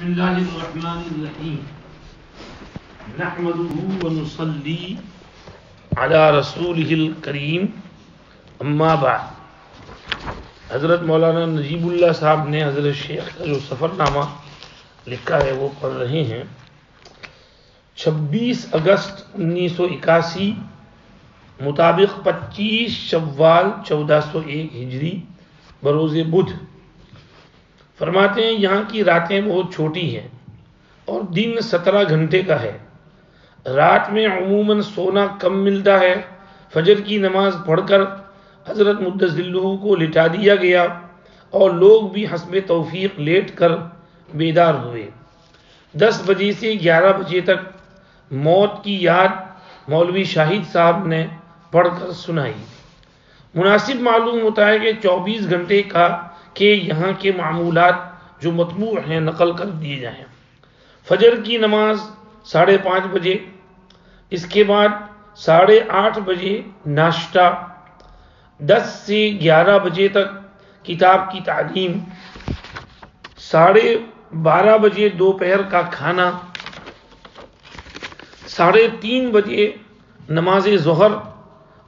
बिस्मिल्लाहिर्रहमानिर्रहीम नहमदुहु व नुसल्ली अला रसूलिहिल करीम अम्मा बाद हज़रत मौलाना नजीबुल्लाह साहब ने हज़रत शेख का जो सफ़रनामा लिखा है वो पढ़ रहे हैं 26 अगस्त 1981 मुताबिक 25 शव्वाल 1401 हिजरी बरोज़ बुध फरमाते हैं, यहाँ की रातें बहुत छोटी हैं और दिन सत्रह घंटे का है। रात में अमूमन सोना कम मिलता है। फजर की नमाज़ पढ़कर हज़रत मुद्दजिल्लू को लिटा दिया गया और लोग भी हसब तौफीक लेट कर बेदार हुए। दस बजे से ग्यारह बजे तक मौत की याद मौलवी शाहिद साहब ने पढ़कर सुनाई। मुनासिब मालूम होता है कि 24 घंटे का के यहाँ के मामूलात जो मतबू हैं, नकल कर दिए जाएँ। फजर की नमाज़ साढ़े पाँच बजे, इसके बाद साढ़े आठ बजे नाश्ता, दस से ग्यारह बजे तक किताब की तालीम, साढ़े बारह बजे दोपहर का खाना, साढ़े तीन बजे नमाज़ जहर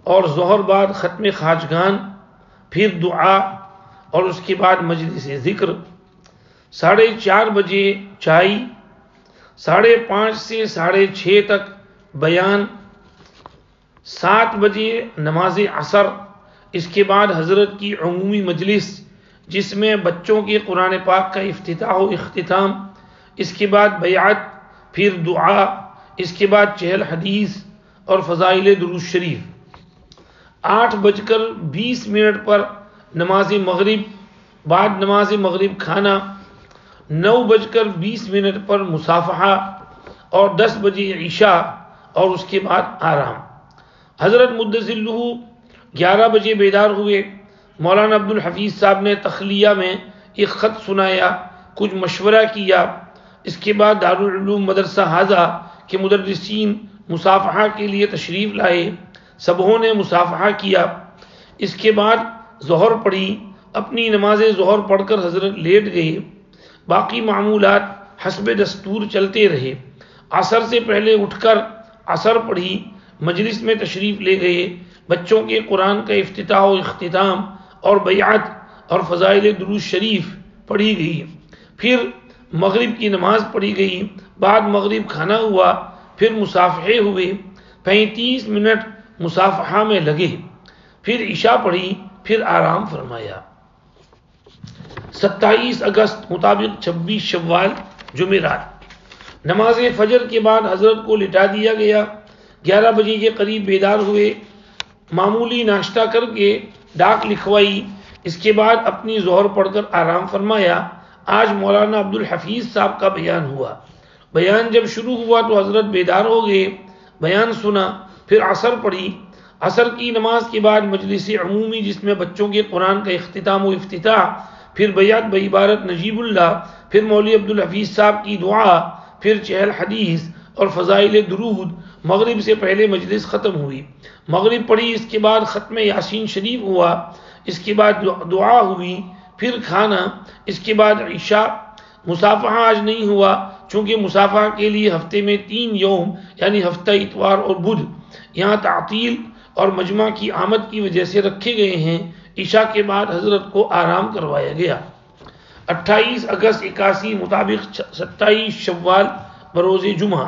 और जहर बाद ख़त्म खाजगान फिर दुआ और उसके बाद मजलिस ज़िक्र। साढ़े चार बजे चाय साढ़े पाँच से साढ़े छः तक बयान, सात बजे नमाज़ असर, इसके बाद हज़रत की अमूमी मजलिस, जिसमें बच्चों के कुरान पाक का अफ्ताह अख्ताम इसके बाद बयात, फिर दुआ, इसके बाद चहल हदीस और फ़ज़ाइल दुरुज शरीफ। आठ बजकर बीस मिनट पर नमाज़ मगरिब, बाद नमाज़ मगरिब खाना, नौ बजकर बीस मिनट पर मुसाफहा और दस बजे ईशा और उसके बाद आराम। हज़रत मुद्दसिल्लू ग्यारह बजे बेदार हुए। मौलाना अब्दुल हफीज़ साहब ने तखलिया में एक ख़त सुनाया, कुछ मशवरा किया। इसके बाद दारूम मदरसा हाजा के मुदरसिन मुसाफहा के लिए तशरीफ़ लाए। सबों ने मुसाफहा किया। इसके बाद जहर पढ़ी, अपनी नमाज़ जहर पढ़कर हज़रत लेट गए। बाकी मामूलात हसब दस्तूर चलते रहे। असर से पहले उठकर असर पढ़ी, मजलिस में तशरीफ़ ले गए। बच्चों के कुरान का अफ्ताह अख्ताम और बयात और फ़ज़ाइल दुरुज शरीफ पढ़ी गई। फिर मगरिब की नमाज़ पढ़ी गई। बाद मगरिब खाना हुआ, फिर मुसाफ़े हुए। पैंतीस मिनट मुसाफ़ा में लगे। फिर ईशा पढ़ी फिर आराम फरमाया। 27 अगस्त मुताबिक 26 शव्वाल जुमेरात। नमाज़ फजर के बाद हज़रत को लिटा दिया गया। 11 बजे के करीब बेदार हुए। मामूली नाश्ता करके डाक लिखवाई। इसके बाद अपनी जहर पढ़कर आराम फरमाया। आज मौलाना अब्दुल हफीज़ साहब का बयान हुआ। बयान जब शुरू हुआ तो हज़रत बेदार हो गए। बयान सुना, फिर असर पढ़ी असर की नमाज़ के बाद मजलिस अमूमी, जिसमें बच्चों के कुरान का अख्ताम अफ्ताह फिर बैत बबारत नजीबुल्ला फिर मौली अब्दुल हफीज़ साहब की दुआ, फिर चहल हदीस और फ़ज़ाइल दरूद मगरब से पहले मजलिस ख़त्म हुई। मगरब पढ़ी, इसके बाद ख़त्म यासीन शरीफ हुआ, इसके बाद दुआ हुई, फिर खाना, इसके बाद ईशा। मुसाफ़ा आज नहीं हुआ, चूँकि मुसाफ़ा के लिए हफ़्ते में तीन योम, यानी हफ़्ता इतवार और बुध। यहाँ तातील और मजमा की आमद की वजह से रखे गए हैं। ईशा के बाद हज़रत को आराम करवाया गया। 28 अगस्त इक्यासी मुताबिक 27 शव्वाल बरोज़ जुमा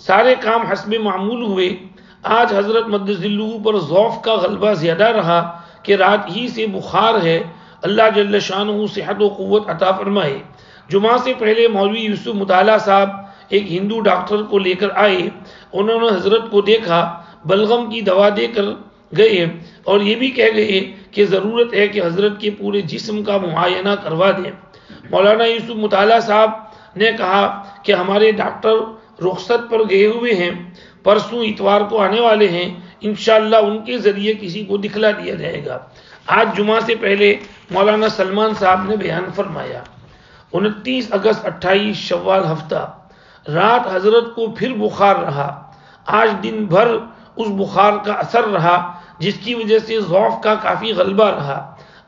सारे काम हसब मामूल हुए। आज हज़रत मदजिल्लू पर ज़ौफ़ का गलबा ज़्यादा रहा कि रात ही से बुखार है। अल्लाह जल्ल शान सेहत व क़ुत अता फरमाए। जुमा से पहले मौलवी यूसुफ मुताला साहब एक हिंदू डॉक्टर को लेकर आए। उन्होंने हज़रत को देखा बलगम की दवा देकर गए और ये भी कह गए कि ज़रूरत है कि हज़रत के पूरे जिस्म का मुआयना करवा दें। मौलाना यूसुफ मुताला साहब ने कहा कि हमारे डॉक्टर रुखसत पर गए हुए हैं, परसों इतवार को आने वाले हैं इन उनके ज़रिए किसी को दिखला दिया जाएगा। आज जुमा से पहले मौलाना सलमान साहब ने बयान फरमाया, उनतीस अगस्त अट्ठाईस शवाल हफ़्ता, रात हज़रत को फिर बुखार रहा, आज दिन भर उस बुखार का असर रहा, जिसकी वजह से ज़ौफ़ का काफ़ी गलबा रहा।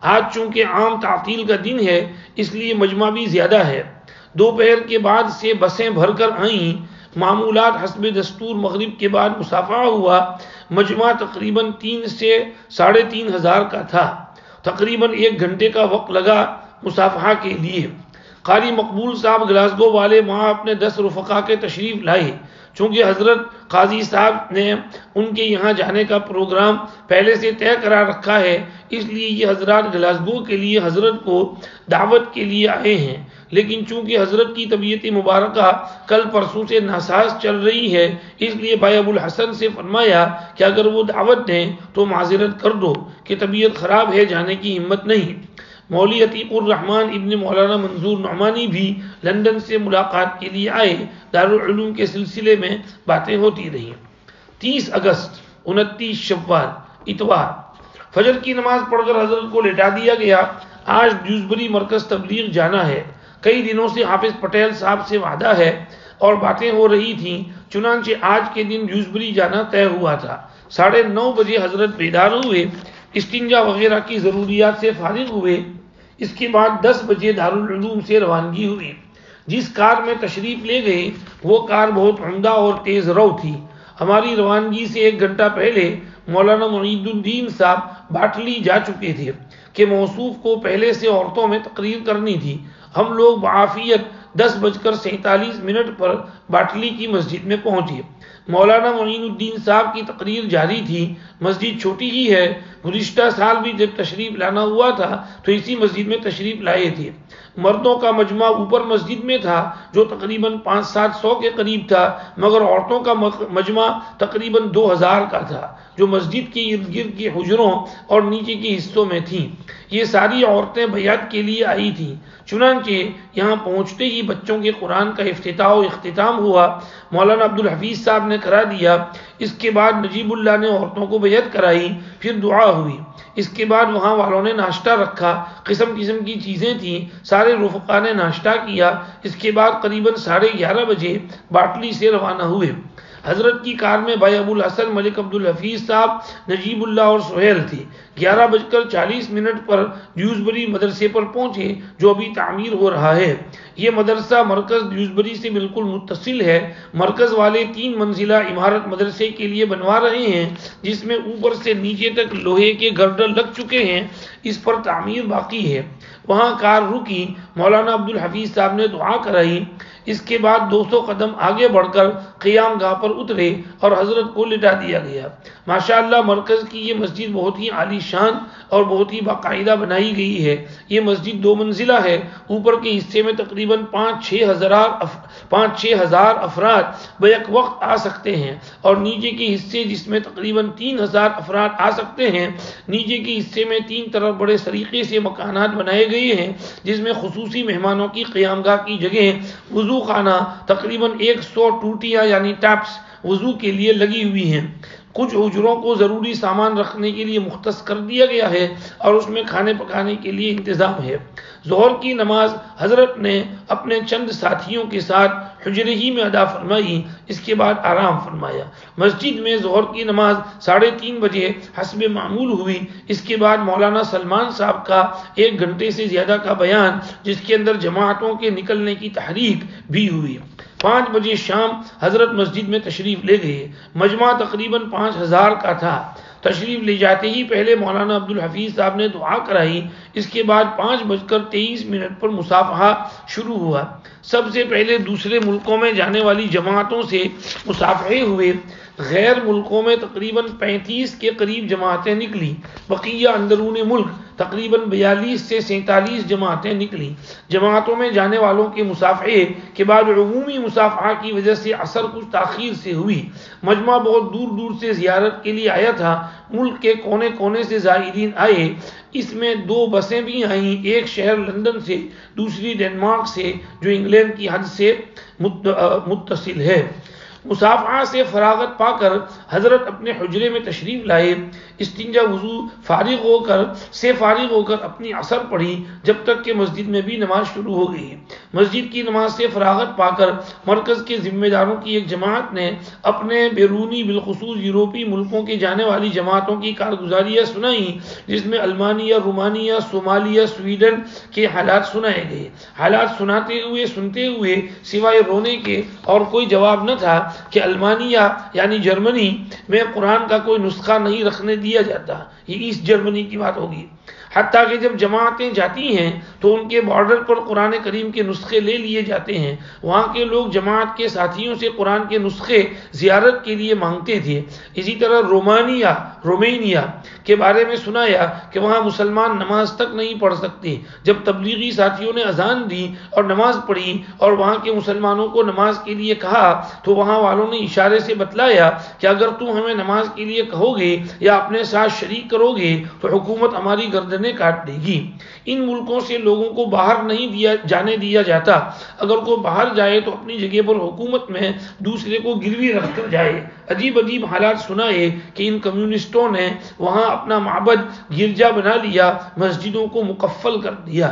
आज चूँकि आम तातील का दिन है, इसलिए मजमा भी ज़्यादा है। दोपहर के बाद से बसें भरकर आईं। मामूलात हसब दस्तूर मगरिब के बाद मुसाफा हुआ। मजमा तकरीबन तीन से साढ़े तीन हज़ार का था। तकरीबन एक घंटे का वक्त लगा मुसाफा के लिए। कारी मकबूल साहब ग्लासगो वाले वहाँ अपने दस रुफका के तशरीफ़ लाए। चूँकि हज़रत काजी साहब ने उनके यहाँ जाने का प्रोग्राम पहले से तय करा रखा है, इसलिए ये हज़रत ग्लासगो के लिए, हज़रत को दावत के लिए आए हैं। लेकिन चूँकि हज़रत की तबीयत मुबारक कल परसों से नासाज चल रही है, इसलिए भाई अबुल हसन से फरमाया कि अगर वो दावत दें तो माजरत कर दो, कि तबीयत ख़राब है, जाने की हिम्मत नहीं। मौली अतीकुररहमान इबन मौलाना मंजूर नुमानी भी लंदन से मुलाकात के लिए आए। दारूम के सिलसिले में बातें होती रहीं। तीस अगस्त, उनतीस शव्वाल, इतवार। फजर की नमाज़ पढ़कर हज़रत को लेटा दिया गया। आज ड्यूजबरी मरकज तबलीग जाना है। कई दिनों से हाफिज पटेल साहब से वादा है और बातें हो रही थी। चुनाचे आज के दिन ड्यूजबरी जाना तय हुआ था। साढ़े नौ बजे हज़रत बेदार हुए। इस्तिंजा वगैरह की ज़रूरियात से फारिग हुए। इसके बाद दस बजे दारूम से रवानगी हुई। जिस कार में तशरीफ़ ले गए, वो कार बहुत उमदा और तेज़ रव थी। हमारी रवानगी से एक घंटा पहले मौलाना मुईदुद्दीन साहब बाटली जा चुके थे कि मौसूफ को पहले से औरतों में तकरीर करनी थी। हम लोग बाफियत दस बजकर सैंतालीस मिनट पर बाटली की मस्जिद में पहुँचे। मौलाना मोइनुद्दीन साहब की तकरीर जारी थी। मस्जिद छोटी ही है। गुज्त साल भी जब तशरीफ़ लाना हुआ था तो इसी मस्जिद में तशरीफ़ लाए थे। मर्दों का मजमा ऊपर मस्जिद में था, जो तकरीबन पाँच सात सौ के करीब था, मगर औरतों का मजमा तकरीबन दो हज़ार का था, जो मस्जिद के इर्द गिर्द के हजरों और नीचे के हिस्सों में थीं। ये सारी औरतें बैत के लिए आई थीं। चुनाचे यहाँ पहुँचते ही बच्चों के कुरान का अफ्ताह अख्ताम हुआ। मौलाना अब्दुल हफीज़ साहब ने करा दिया। इसके बाद नजीबुल्ला ने औरतों को बैत कराई, फिर दुआ हुई। इसके बाद वहाँ वालों ने नाश्ता रखा। किस्म किस्म की चीज़ें थी। सारे रुफका ने नाश्ता किया। इसके बाद करीबन साढ़े ग्यारह बजे बाटली से रवाना हुए। हज़रत की कार में भाई अबुल हसन, मलिक अब्दुल हफीज़ साहब नजीबुल्ला और सुहेल थे। ग्यारह बजकर चालीस मिनट पर ड्यूजबरी मदरसे पर पहुँचे, जो अभी तामीर हो रहा है। ये मदरसा मरकज़ ड्यूजबरी से बिल्कुल मुतसिल है। मरकज़ वाले तीन मंजिला इमारत मदरसे के लिए बनवा रहे हैं, जिसमें ऊपर से नीचे तक लोहे के गर्डर लग चुके हैं। इस पर तामीर बाकी है। वहाँ कार रुकी। मौलाना अब्दुल हफीज़ साहब ने दुआ कराई। इसके बाद 200 कदम आगे बढ़कर क़ियाम गाह पर उतरे और हज़रत को लिटा दिया गया। माशा मरकज़ की ये मस्जिद बहुत ही आलीशान और बहुत ही बाकायदा बनाई गई है। ये मस्जिद दो मंजिला है। ऊपर के हिस्से में तकरीबन पाँच छः हज़ार पाँच छः हज़ार अफराद बैक वक्त आ सकते हैं और नीचे के हिस्से जिसमें तकरीबन तीन हज़ार अफराद आ सकते हैं, नीचे के हिस्से में तीन तरफ़ बड़े सरीके से मकान बनाए गए हैं, जिसमें खसूसी मेहमानों की क़्यामगाह की जगह वज़ू खाना तकरीबन एक सौ टूटियाँ यानी टैप्स वज़ू के लिए लगी हुई हैं। कुछ उजरों को ज़रूरी सामान रखने के लिए मुख्त कर दिया गया है और उसमें खाने पकाने के लिए इंतज़ाम है। जहर की नमाज़ हज़रत ने अपने चंद साथियों के साथ हजर ही में अदा फरमाई, इसके बाद आराम फरमाया। मस्जिद में जहर की नमाज़ साढ़े तीन बजे हसब मामूल हुई। इसके बाद मौलाना सलमान साहब का एक घंटे से ज़्यादा का बयान, जिसके अंदर जमातों के निकलने की तहरीक भी हुई। पाँच बजे शाम हज़रत मस्जिद में तशरीफ़ ले गए। मजमा तकरीबन पाँच हज़ार का था। तशरीफ़ ले जाते ही पहले मौलाना अब्दुल हफीज़ साहब ने दुआ कराई। इसके बाद पाँच बजकर तेईस मिनट पर मुसाफा शुरू हुआ। सबसे पहले दूसरे मुल्कों में जाने वाली जमातों से मुसाफे हुए। गैर मुल्कों में तकरीबन 35 के करीब जमातें निकली। बकिया अंदरून मुल्क, तकरीबन 42 से सैंतालीस जमातें निकली। जमातों में जाने वालों के मुसाफे के बाद अमूमी मुसाफा की वजह से असर कुछ ताखीर से हुई। मजमा बहुत दूर दूर से जियारत के लिए आया था। मुल्क के कोने कोने से ज़ायरीन आए। इसमें दो बसें भी आईं, एक शहर लंदन से, दूसरी डेनमार्क से, जो इंग्लैंड की हद से मुतसिल है। मुसाफा से फरागत पाकर हज़रत अपने हजरे में तशरीफ़ लाए। इस्तिंजा वज़ू फारिग होकर, से फारिग होकर अपनी असर पढ़ी जब तक कि मस्जिद में भी नमाज़ शुरू हो गई। मस्जिद की नमाज़ से फरागत पाकर मरकज़ के ज़िम्मेदारों की एक जमात ने अपने बैरूनी, बिलखसूस यूरोपी मुल्कों के जाने वाली जमातों की कारगुजारियाँ सुनाई, जिसमें अलमानिया, रोमानिया, सोमालिया, स्वीडन के हालात सुनाए गए। हालात सुनाते हुए, सुनते हुए सिवाय रोने के और कोई जवाब न था कि अलमानिया यानी जर्मनी में कुरान का कोई नुस्खा नहीं रखने दिया जाता। ये ईस्ट जर्मनी की बात होगी। हती कि जब जमातें जाती हैं तो उनके बॉर्डर पर कुरान करीम के नुस्खे ले लिए जाते हैं। वहाँ के लोग जमात के साथियों से कुरान के नुस्खे ज़ियारत के लिए मांगते थे। इसी तरह रोमानिया, रोमेनिया के बारे में सुनाया कि वहाँ मुसलमान नमाज़ तक नहीं पढ़ सकते। जब तबलीगी साथियों ने अजान दी और नमाज़ पढ़ी और वहाँ के मुसलमानों को नमाज़ के लिए कहा तो वहाँ वालों ने इशारे से बतलाया कि अगर तुम हमें नमाज़ के लिए कहोगे या अपने साथ शरीक करोगे तो हुकूमत हमारी गर्दन गर्दनें काट देगी। इन मुल्कों से लोगों को बाहर नहीं दिया, जाने दिया जाता। अगर को बाहर जाए तो अपनी जगह पर हुकूमत में दूसरे को गिरवी रख कर जाए। अजीब अजीब हालात सुनाए कि इन कम्युनिस्टों ने वहाँ अपना माबद गिरजा बना लिया, मस्जिदों को मुकफ़ल कर दिया।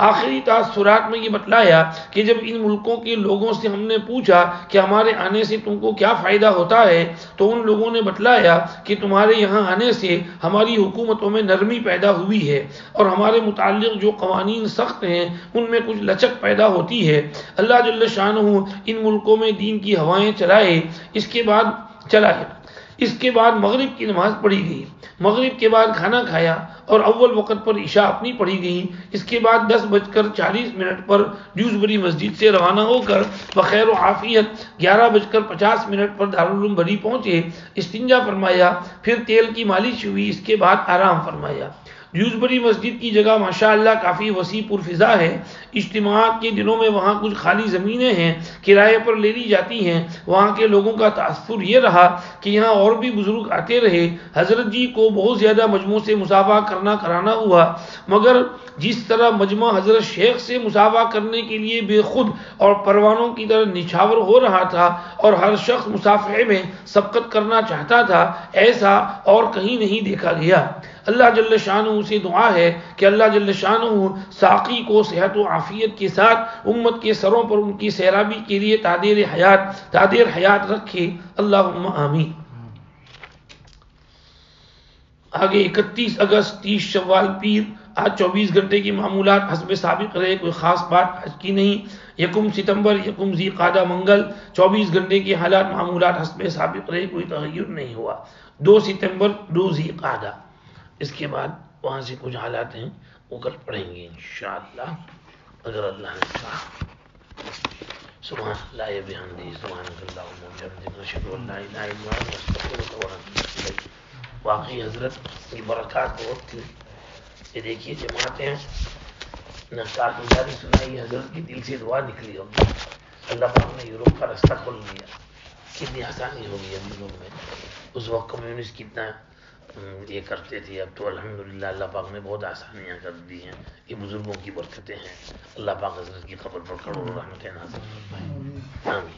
आखिरी तासुरात में ये बतलाया कि जब इन मुल्कों के लोगों से हमने पूछा कि हमारे आने से तुमको क्या फ़ायदा होता है तो उन लोगों ने बतलाया कि तुम्हारे यहाँ आने से हमारी हुकूमतों में नरमी पैदा हुई है और हमारे मुतल जो कवानीन सख्त हैं, उनमें कुछ लचक पैदा होती है। अल्लाह जल्ल शाह इन मुल्कों में दीन की हवाएँ चलाए, इसके बाद चलाए इसके बाद मगरिब की नमाज़ पढ़ी गई। मगरिब के बाद खाना खाया और अव्वल वक़्त पर ईशा अपनी पढ़ी गई इसके बाद दस बजकर चालीस मिनट पर ड्यूजबरी मस्जिद से रवाना होकर बखैर आफियत ग्यारह बजकर पचास मिनट पर दारुलूम भरी पहुँचे, इस्तिंजा फरमाया, फिर तेल की मालिश हुई, इसके बाद आराम फरमाया। ड्यूजबरी मस्जिद की जगह माशा काफ़ी वसी पुरफिज़ा है। इज्तम के दिनों में वहाँ कुछ खाली ज़मीनें हैं, किराए पर ले ली जाती हैं। वहाँ के लोगों का तसर यह रहा कि यहाँ और भी बुज़ुर्ग आते रहे। हज़रत जी को बहुत ज़्यादा मजमू से मुसाफा करना, कराना हुआ। मगर जिस तरह मजमा हज़रत शेख से मुसाफा करने के लिए बेखुद और परवानों की तरह निछावर हो रहा था और हर शख्स मुसाफे में सबकत करना चाहता था, ऐसा और कहीं नहीं देखा गया। अल्लाह जल्ल शाह से दुआ है कि अल्लाह जल्ल शाह साकी को सेहत व आफ़ियत के साथ उम्मत के सरों पर उनकी सैराबी के लिए तादेर हयात तादेर हयात रखे। अल्लाह आमीन। आगे इकतीस अगस्त, तीस शवाल पीर आज चौबीस घंटे की मामूलात हसब सबक रहे, कोई ख़ास बात आज की नहीं। यकुम सितंबर, यकुम जी कादा मंगल, चौबीस घंटे की हालात मामूलात हसब सबक रहे, कोई तगैर नहीं हुआ। दो सितंबर, दो जी कादा इसके बाद वहाँ से कुछ हालात हैं, वो कल पढ़ेंगे इन अगर अल्लाह ने कहा सुबह वाकई हज़रत की बरकत बहुत थी। ये देखिए जमाते हैं कारगुजारी सुनाई हज़रत की दिल से दुआ निकली होगी। अल्लाह पाक ने यूरोप का रास्ता खोल दिया। कितनी आसानी होगी अभी लोग में। उस वक्त कम्युनिस्ट कितना ये करते थे। अब तो अल्हम्दुलिल्लाह अल्लाह पाक ने बहुत आसानियाँ कर दी हैं। ये बुज़ुर्गों की बरकतें हैं। अल्लाह पाक हज़रत की खबर पर करोड़ों रहमतें नाजिल आमीन।